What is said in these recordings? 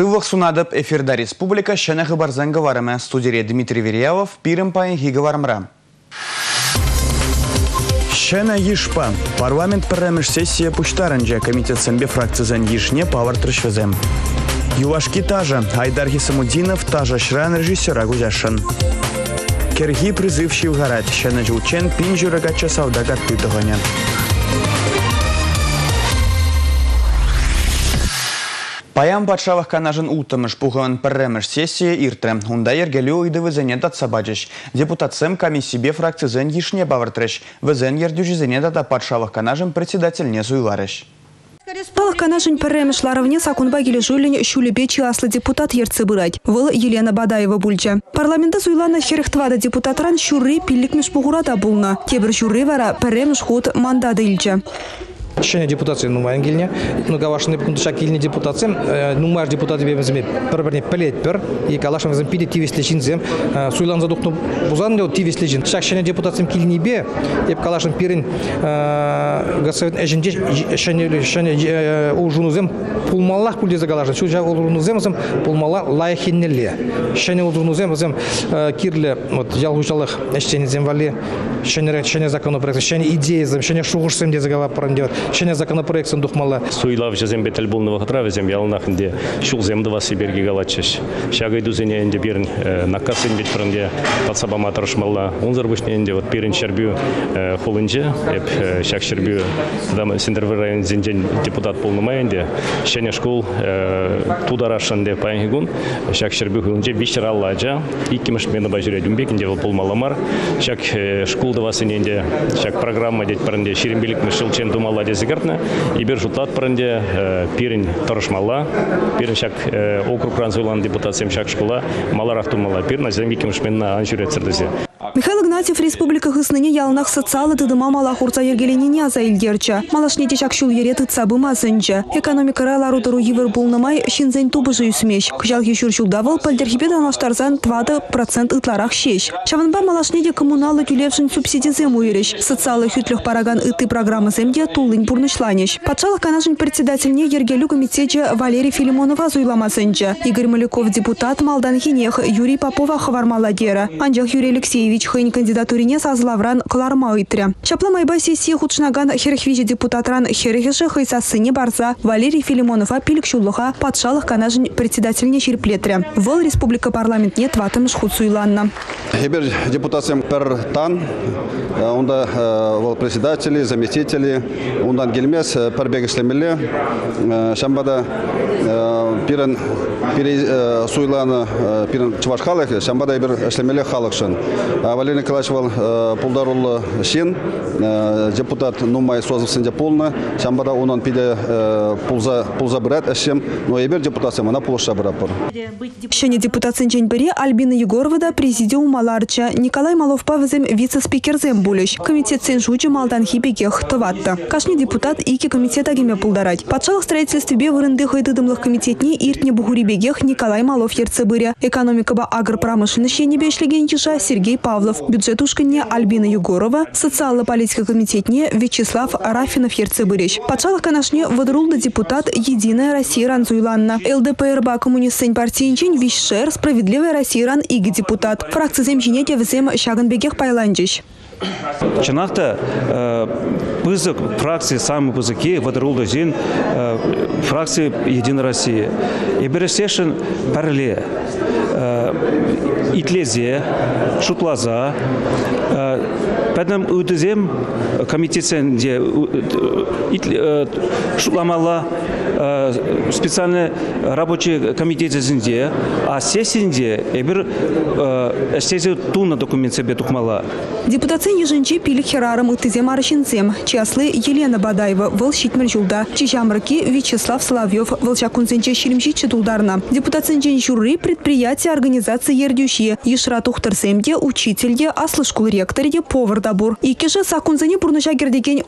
Сывлық сунадып эфирда республика шәне хыбарзан варымы студире Дмитрий Верьявов пирым пайын хигі варымра. Шәне ешпа. Парламент пірреміш сессия пуштарынжа комитет сәмбе фракцизан ешне павар трышвезем. Юлашки тажа. Айдар Хисамудинов тажа шран режиссера гузяшын. Керги призыв шивгарат. Шәне жучен пин жүрігача саудагат түйдіғыня. Паян патшалық канажын утымыш пуғын пірреміш сессия иртрі. Унда ергелі ойды візіне датса бачыш. Депутатсым комиссибе фракцизен ешне бавыртрыш. Візен ердюжізіне дата патшалық канажын председательне суйларыш. Палық канашын пірреміш ларывне сакунба келі жөлін шулебе аслы депутат ерцы бұрайд. Выл Елена Бадаева бульча. Парламенті суйланы херехтвада депутатран шуры пилликмеш бұғырада бұлна. Кебір шуры вара пірреміш ход мандады илча. Шене депутация нумайын келіне. Ну гавашын деп күнді шак келіне депутация. Нумаш депутаты бемізіме бір-біріне пілет бір. Екі алашын візім пиде тивеслешін зем. Суйлан задуқны бұзан дел тивеслешін. Шак шене депутациям келіне бе. Еп калашын пирин гасовет әжінде шене шене ұжынызем пулмаллах пулде загалашын. Шу жақ ұжынызем зем пулмалла лайхиннеле. Шене ұжынызем зем кирле вот жалғушалық әштенізем вали. Шене шене законопроект, шене идея зем, шене шуғышсем де загалап парандеват шене законопроектсын духмала. Суйлав жезем бетел булны вахтра везем ялнахынде шул земді васы берге галачыш. Шагай дүзене энде берін накасын бет френде подсабама тарышмалла. Унзар бушне энде вот берін шербю холынже, эп шак шербю дам сендервер район зенжен депутат полнымай энде. Шене школ тударашынде паянгигун шак шербю холынже бишер аллажа. Иккимеш мені бажыре дүмбек энде полмаламар. Шак школды васын энде шак программа дет парынде мышыл чен думала дезигертне и бир жутат парынде пирин торышмалла пирин шак округ ранзуйлан депутациям шак школа малар автомала пирин азем икимеш менна аншурет сырдызе Михаил Игнатьев республика хысныне ялнах социалы тыдыма мала хурца ергеленіне аза илгерчі. Малашнете шакшул ере тыцабы мазынчы. Экономика райлару тұру евер булнымай шинзен тубыжы үсмеш. Кыжал хешур шулдавыл пальдерхипед анаштарзан 20 процент ытларах шеш. Шаванба малашнете коммуналы тюлевшин субсидизем уйреш. Социалы хютлях параган ыты программы земде тулын пурнышланеш. Патшалық канашын председательне ергелю комитете Валерий Филимонова зуйламасынчы. Игорь Маляков депутат Малдан Хинех, Юрий Попова хавармаладера. Анжах Юрий Алексеевич хын кандидатурине сазлавран кларма ыйтря. Шапла майба сессия худшнаган херхвижи депутатран херхеші хыйсасыне барса Валерий Филимонова пилік шуллыға патшалық канажын председательне шерплетря. Вол республика парламентне тватымыш худсуйланна. Хебер депутациям пер тан, онда вол председатели, заместители, ондан келмес пер бегішлемелі, шамбада пирен пире суйланы пирен чуваш халық, шамбада бир эшлемелі халықшын. Валерий Николаевич вал пулдарулы шен, депутат нумай созывсынде полны, шамбада онан пиде пулза пулза брат эшем, но ебер депутация мана пулыша брапыр. Шене депутацин жень бире Альбина Егорова да президиум маларча Николай Малов павзем вице-спикерзем булеш. Комитет сен жучы малдан хибегех тыватты. Кашни депутат ики комитет агеме пулдарать. Патшалық строительстве бе вырынды хойдыдымлық комитетне иртне бугурибегех Николай Малов ерцебыре. Экономика ба агропромышленность шене бешлеген ежа Сергей Павлов. Бюджет ушканне Альбина Егорова. Социально политика комитетне Вячеслав Рафинов ерцебыреш. Патшалық канашне выдрулды депутат Единая Россия Ранзуйланна. ЛДПР ба коммунистсен партиинчен Вишшер Справедливая Россия Ран иги депутат. Фракция земжине девзем шагынбегех. Чынақта пызык фракции самый пызыки водорулды жин фракции Единая Россия. И бересешин парле итлезе, шутлаза, Пәдім өтізем комитетсенде шутламала специальный рабочий комитетсенде, а сессинде эбір әштезе туна документ себе тухмала. Депутация еженче пилік херарым арышынсем. Часлы Елена Бадаева выл шитмір жылда. Вячеслав Соловьев выл шакунсенче шилимши чытулдарна. Депутациянчен жюри предприятия организации ердюши. Ешра тухтырсемде учительде, аслы школ повар дабур. Икеше сакунзене бурныша кердеген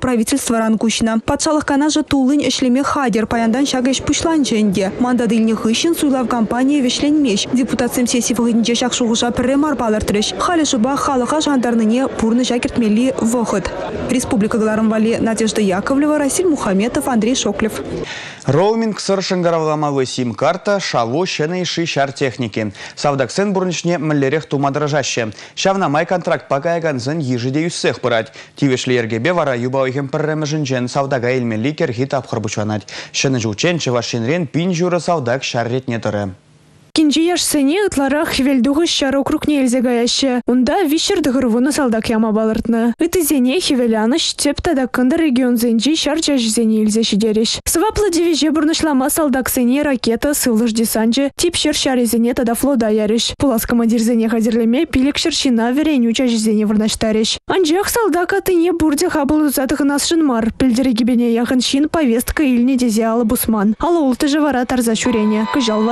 правительство таран кучна. Патшалық канажы тулын ішлеме хадер паяндан шагаш пушлан женге. Манда дыльне хыщен суйлав компания вешленмеш. Депутатсем сессии вғыдінже шақшуғыша пірремар балыртырыш. Халі жыба халыға жандарныне пурны жакертмели вғыд. Республика вали Надежда Яковлева, Расиль Мухаметов, Андрей Шоклев. Роуминг сыр сим-карта шаву шыны иши шар техники. Савдаксен бурничне міллерех тумадыражаще. Шавна май контракт пакаяган ежиде юссех пырать. Тивешлі ергебе вара юбауихем пірремежінжен савдага елмелі керхи тапқырбучанать. Шыны жучен чывашинрен пин савдак шарретне. Кинжи яшсене ытларах хивелдуғы шар округне элзегаяще. Унда вишер дығырвуны салдак яма балыртны. Ытызене хивеляныш теп тадакында регион зенжи шар жажзене элзе шидереш. Сваплы дивиже бурнышлама салдак сене ракета сылыш десанжы тип шер шарезене тада флода яреш. Пулас командирзене хазерлеме пилек шершина вереню чажзене вырнаштареш. Анжах салдака тыне бурде хабыл узатығынас шынмар. Пілдері гибене яғын шин повестка илне дезе алы бусман. Алы улты жывара. Кыжал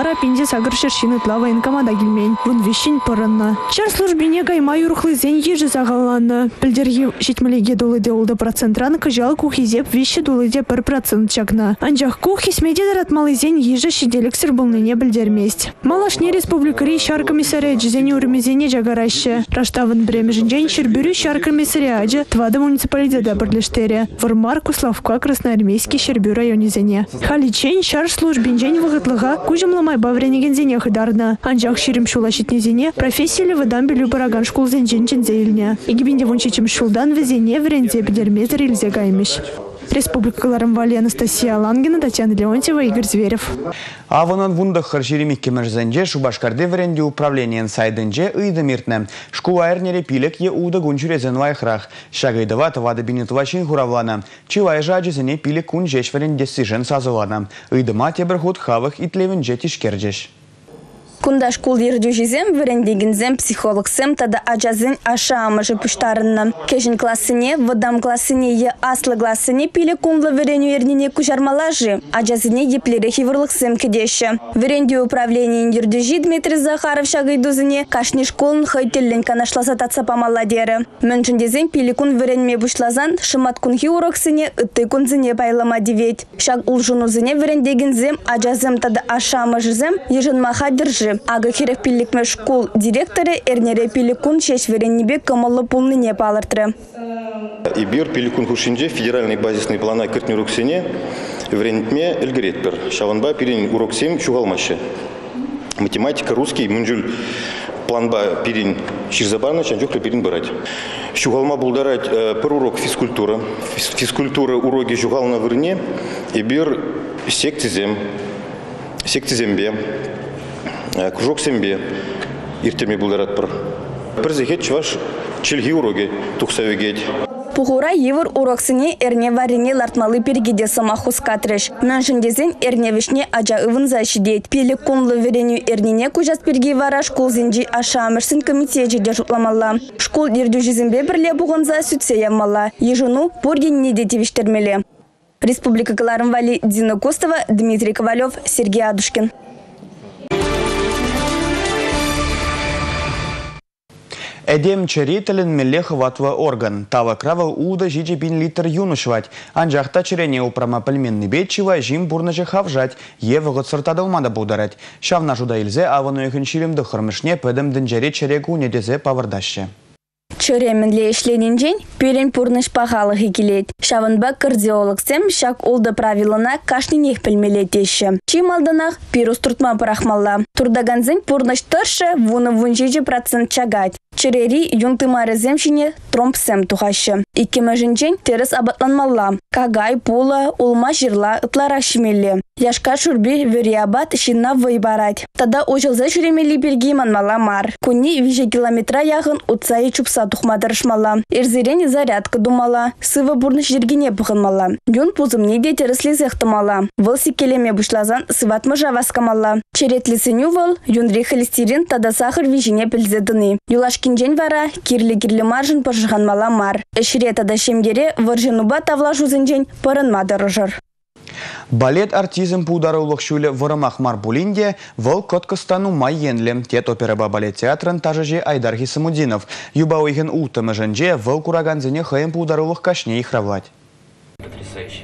шершины тла военкомада гильмень. Вун вещин пырынна. Шар службине гайма юрхлы зен ежі загаланны. Пілдергі шетмелеге дулыде улды процентран кыжал кухизеп вещи дулыде бір процент чакна. Анжах кухи смеде даратмалы зен ежі шиделік сірбылныне білдермест. Малашне республикари шар комиссария жезене урмезене жагараще. Раштавын бремежінжен шербюрю шар комиссария ажы твады муниципалитета бірлештере. Вармар Куславка Красноармейский шербю районезене. Халичен шар службинжен вғытлыға кужымламай бавренегензене хыдарна. Анжақ шерім шула шетнезене профессиялі выдан білу бараган школ зенжен чензейліне. Егібінде вончечім шулдан візене вренде бідермезір илзе гаймеш. Республикаларым Вали Анастасия Лангина, Татьяна Леонтьева, Игорь Зверев. Аванон вундах харширимик кемерзенже Шубашкарде вренде управлениен сайденже ыйды миртне. Шкула эрнере пилек е уда гунчурезен вайхрах. Шагайдава тавады бинитвашин хуравлана. Чивай жаджезене пилек кун жеш вренде сижен сазылана. Ыйдыма тебір худ хавых итлевенже тишкерджеш. Кунда школ ердю жизем врендегензем психологсем тада ажазын аша амыжы пуштарынна. Кежін классыне, вадам классыне е аслы классыне пиле кунлы вереню ернине кужармалажы. Ажазыне еплере хивырлыксем кедеші. Верендю управление ердюжи Дмитрий Захаров шагайдузыне кашни школын хайтеллен канашласа татса. Мөнчіндезен пиле кун веренме бушлазан шымат кунхи уроксыне ытты байлама девет. Шаг улжунузыне верендегензем ажазым тада аша амыжызем ежін маха держи. Ага херек директоры эрнере пилікун шешвереннебе кымылы пулныне палыртыры. Ибир пиликун хушинже федеральный базисный плана кыртны уроксене врентме эльгретпер. Шаванба пирин уроксем чугалмашы. Математика, русский, мунжуль планба пирин ширзабарна, чанчокра пирин барать. Шугалма булдарать э, пер урок физкультура. Физ- Физкультура уроки шугална вырне. Ибир сектизем. Сектизембе. Э, Кружок сембе. Иртеме булдарат. Пір зехет чуваш челги уроги тухсавегет. Пухура евр уроксыне эрне варине лартмалы пергеде самахус катреш. Мэншіндезен эрне вишне ажа ывын защидет. Пелі кумлы вереню эрнене кужас перги вара школ зинжи аша амырсын комитет жеде жутламалла. Школ ердю жизімбе бірле бұғынза сүтсе яммалла. Ежуну бурген де тевиштермеле. Республика Галарым Вали Дина Костова, Дмитрий Ковалев, Сергей Адушкин. Эдем чери тілін мелле хватва орган. Тава крава уда жиджи бин литр юнушвать. Анжақта черене упрама пельменный бетчива жим бурнажы хавжать. Евы ғыт сыртадылмада бударать. Шавна жуда илзе авану ехін ширемді хырмышне пөдім дінжере черегу недезе павырдашы. Чөременле ішленінжен пөрен пурныш пағалығы келет. Шавынба кардиологсем шак олды правилына кашнинех пілмелетеші. Чим алдынақ пирус туртма парахмалла. Турдаганзен пурныш тұршы вуны вунжежі процент чагать. Черери юнтымары земшине тромпсем тухашы. Иккеме жинчен терес абатланмалла. Кагай, пула, улма жирла ытлара шимелле. Яшка шурби вериабат шинна вайбарать. Тада ожылза шуремели берги манмала мар. Куни виже километра яғын утса и чупса тухмадырышмала. Эрзерен зарядка думала. Сыва бурныш жергене пұғынмала. Юн пузымне де тересле зехтымала. Выл секелеме бушлазан сыватмы жаваскамала. Черетлесеню выл, юнри холестерин тада сахар вижене пілзедіні. Юлашкинжен вара кирлі-кирлі маржын пыржығанмала мар. Эшіре тада шемгере выржынуба тавла жузынжен пырынмадырыжыр. Балет артизм пудары улықшулі вырымақ марбулинде выл коткастану майенлі. Тет операба балет театрын тажыже Айдар Хисамудинов. Юба ойген утымы жынже выл кураганзіне хайын пудары улық кашне ихравлать.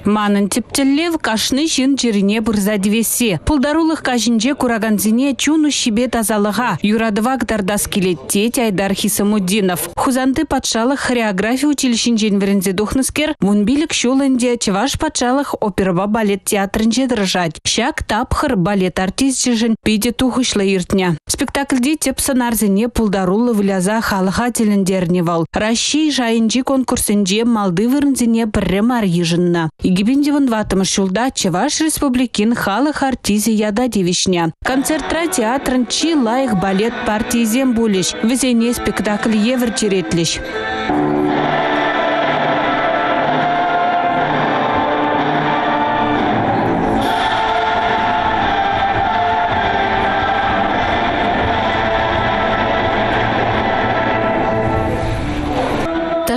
Манын типтеллев кашны жин жирине бұрзадвесе. Пулдарулық кажинже кураганзине чуну шибе тазалыға. Юрадывак дардас келетте Айдар Хисамуддинов. Хузанты патшалық хореография училищен женверінзе духныскер, мунбилік шулынде чеваш патшалық оперба балет театрынже дрожать. Шак тапхыр балет артист жижін пиде тухышлы иртня. Спектакльде теп сынарзине пулдарулы вляза халыға теліндерневал. Раши жайынжи конкурсынже Малдывырынзине бірре марйыжынна. Игибиндевын ватымыш шулда Чеваш Республикин халық артизи яда девишня. Концертра театрын чи лайық балет партизем булиш. Везене спектакль евр черетлиш.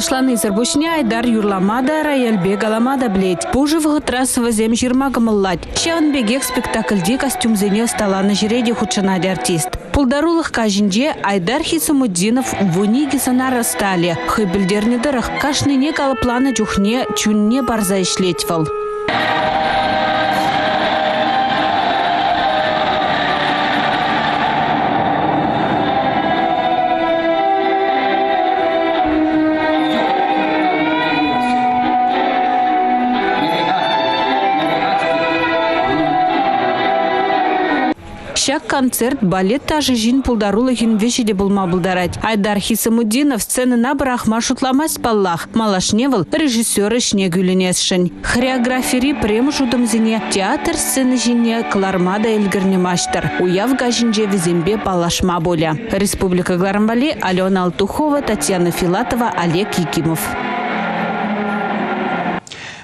Ташланы зырбушне Айдар юрламада, Раялбек аламада блеть. Пужы вғытрас вазем жирма гымыллать. Бегек спектакльде костюмзене сталаны жиреде худшанады артист. Пулдарулық кажинже Айдар Хисамуддинов вуниги санара стали. Хыбілдерні дырық кашныне калыпланы чухне чунне барза ишлетьвал. Шак концерт балет тажы жин пулдарулы хин вешеде булма булдарать. Айдар Хисамуддинов сценына брахма шутламас паллах. Малашневыл режиссер ішне гүленесшін. Хореографери прем театр сцены жине клармада элгірне маштыр. Уяв гажинже боля. Республика Гларамбали, Алена Алтухова, Татьяна Филатова, Олег Якимов.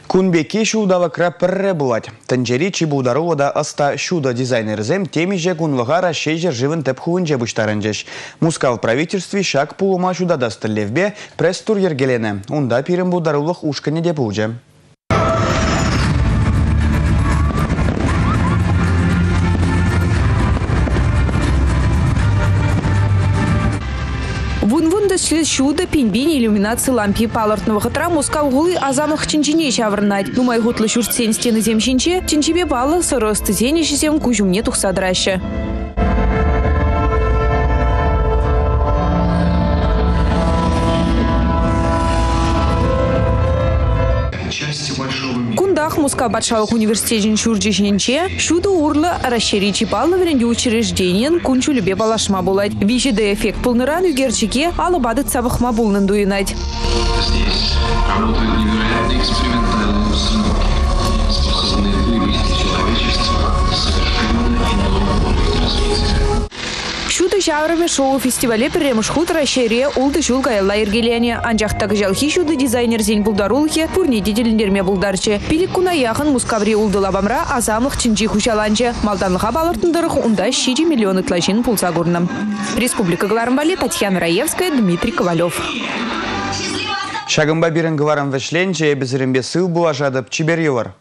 Кунбеке шудава краппірре булать. Тінжері чибударова да аста шуда дизайнерзем темиже кунвағара шейжер живын тәп хувынже бұштарынжеш. Мускал правительстве шак пулума шуда дастылевбе пресс-тур ергелене. Унда пирім бударулық ушкане де шуда пинбин иллюминации лампи палартного хатра мускал гулы азамах чинчине шаврнать. Думай гутлы шурцен стены земщинче, чинчибе балы сыросты зенешесем кужумне тухсадраща. Муска Батшалық университетин шурджишненче, шуды урлы расширичи палны вренде учреждениен кунчу любе балашма булать. Вижиде эффект пулныран югерчике алыбады цабахма булнын дуйнать. Здесь работают невероятные экспериментальные Жавраме шоу фестивале перемыш хут расшире улды жул гаялла ергелене. Анжақтағы жалхи шуды дизайнер зен булдарулхе пурне деделіндерме булдарчы. Пилик куна яхын мускаври улды лабамра азамлық чинжи хушаланчы. Малданлыға балыртындырық унда 6 миллион итлашин пулса гурным. Республика Глармбали, Татьяна Раевская, Дмитрий Ковалев. Шагымба бирін гварам вешленче, безірімбе сыл була жадып чибер.